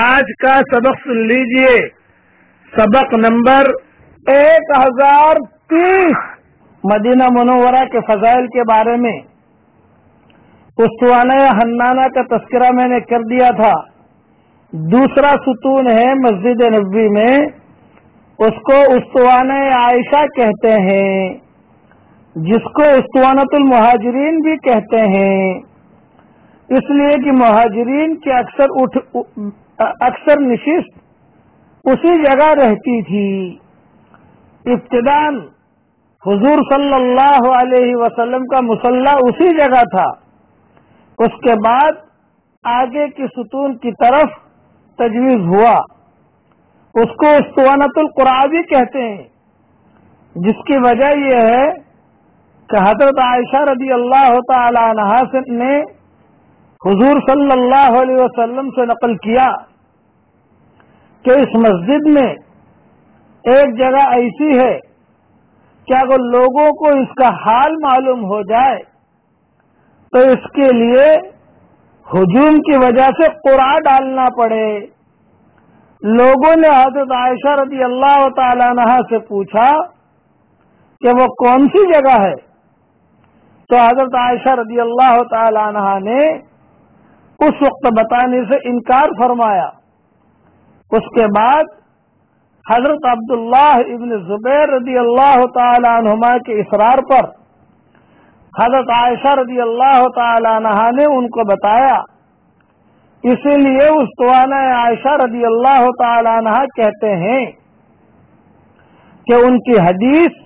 आज का सबक सुन लीजिए। सबक नंबर एक हज़ार तीस। मदीना मनोवरा के फजाइल के बारे में। उस्तवाना हन्नाना का तस्करा मैंने कर दिया था। दूसरा सुतून है मस्जिद नब्बी में। उसको उस्तवान आयशा कहते हैं, जिसको उस्तवानतुल मुहाजरीन भी कहते हैं। इसलिए कि मुहाजरीन के अक्सर उठ अक्सर निशिस्त उसी जगह रहती थी। इब्तदान हुजूर सल्लल्लाहु अलैहि वसल्लम का मुसल्ला उसी जगह था। उसके बाद आगे की सुतून की तरफ़ तजवीज हुआ। उसको उस्तवानतुल कुराबी कहते हैं। जिसकी वजह यह है कि हज़रत आयशा रदी अल्लाह तहा ने हुजूर सल्लल्लाहु अलैहि से नकल किया कि इस मस्जिद में एक जगह ऐसी है कि अगर लोगों को इसका हाल मालूम हो जाए तो इसके लिए हुजूम की वजह से कुरा डालना पड़े। लोगों ने हज़रत आयशा रदी अल्लाह तहा से पूछा कि वो कौन सी जगह है? तो हज़रत आयशा रदी अल्लाह तहा ने उस वक्त बताने से इनकार फरमाया। उसके बाद हज़रत अब्दुल्लाह इब्न जुबैर रदी अल्लाह तमा के इसरार पर हज़रत आयशा रदी अल्लाह तहा ने उनको बताया इसीलिए उस तोाना आयशा रदी अल्लाह तहा कहते हैं कि उनकी हदीस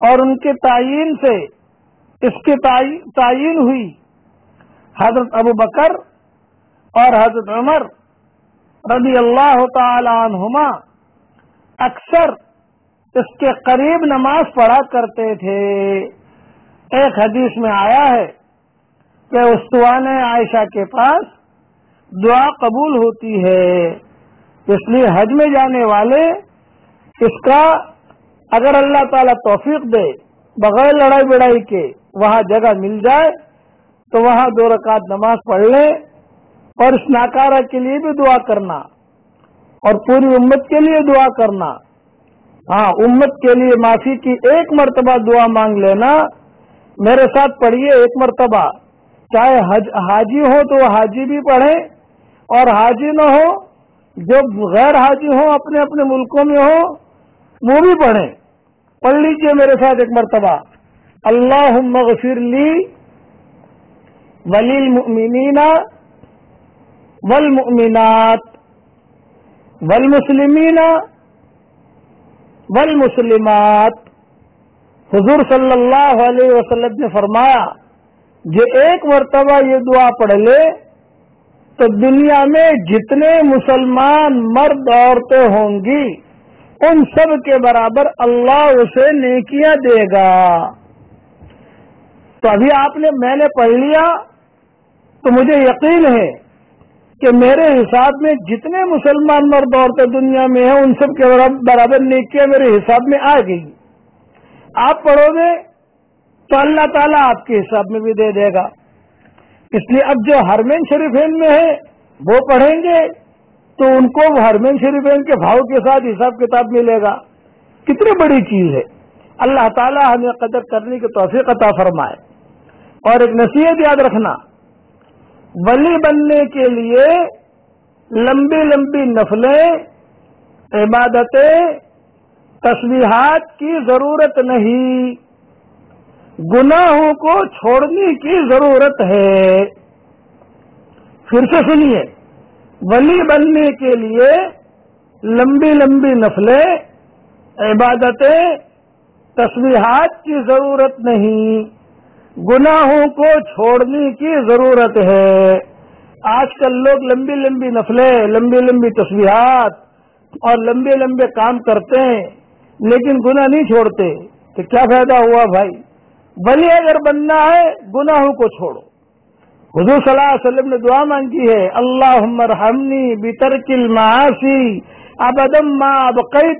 और उनके तायन से इसकी तयन हुई। हज़रत अबू बकर और हज़रत उमर रदी अल्लाह तहुमा अक्सर इसके करीब नमाज़ पढ़ा करते थे। एक हदीस में आया है कि उस्तवान आयशा के पास दुआ कबूल होती है। इसलिए हज में जाने वाले, इसका अगर अल्लाह ताला तौफीक दे, बगैर लड़ाई बड़ाई के वहाँ जगह मिल जाए तो वहाँ दो रकात नमाज़ पढ़ ले और इस नाकारा के लिए भी दुआ करना और पूरी उम्मत के लिए दुआ करना। हाँ उम्मत के लिए माफ़ी की एक मरतबा दुआ मांग लेना। मेरे साथ पढ़िए एक मरतबा। चाहे हज हो तो हाजी भी पढ़े और हाजी न हो, जो गैर हाजी हो, अपने अपने मुल्कों में हो, वो भी पढ़े। पढ़ लीजिए मेरे साथ एक मरतबा। अल्लाह मगफिर ली वलील मुमिनीना वल मुमिनात वल मुस्लिमीना वल मुस्लिमात। हुजूर सल्लल्लाहु अलैहि वसल्लम ने फरमाया, जो एक मरतबा ये दुआ पढ़ ले तो दुनिया में जितने मुसलमान मर्द औरतें होंगी, उन सब के बराबर अल्लाह उसे नेकियाँ देगा। तो अभी आपने, मैंने पढ़ लिया तो मुझे यकीन है कि मेरे हिसाब में जितने मुसलमान मर्द औरतें दुनिया में हैं, उन सब के बराबर नेकियाँ मेरे हिसाब में आ गई। आप पढ़ोगे तो अल्लाह ताला आपके हिसाब में भी दे देगा। इसलिए अब जो हरमेन शरीफेन में है, वो पढ़ेंगे तो उनको हरमेन शरीफेन के भाव के साथ हिसाब किताब मिलेगा। कितनी बड़ी चीज़ है। अल्लाह ताला हमें कदर करने की तोफीक अता फरमाए। और एक नसीहत याद रखना, वली बनने के लिए लंबी लंबी नफलें, इबादतें, तस्वीहात की ज़रूरत नहीं। गुनाहों को छोड़ने की ज़रूरत है। फिर से सुनिए। वली बनने के लिए लंबी लंबी नफलें, इबादतें, तस्वीहात की ज़रूरत नहीं। गुनाहों को छोड़ने की ज़रूरत है। आजकल लोग लंबी लंबी नफलें लंबी लंबी तस्वीहात और लंबे लंबे काम करते हैं, लेकिन गुना नहीं छोड़ते। तो क्या फ़ायदा हुआ भाई? बली अगर बनना है, गुनाहों को छोड़ो। हजूर सल्लल्लाहु ने दुआ मांगी है अल्लाह हमनी बितरकिल मासी अबदम मा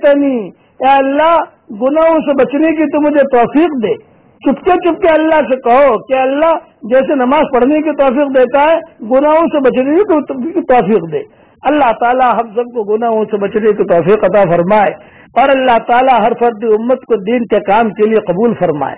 तनी या अल्लाह, गुनाहों से बचने की तो मुझे तोफीक दे। चुपके चुपके अल्लाह से कहो कि अल्लाह, जैसे नमाज़ पढ़ने की तौफीक देता है, गुनाहों से बचने की तोफीक दे। अल्लाह ताला हम सबको गुनाहों से बचने की तौफीक अदा फरमाए और अल्लाह ताला हर फर्द उम्मत को दीन के काम के लिए कबूल फरमाए।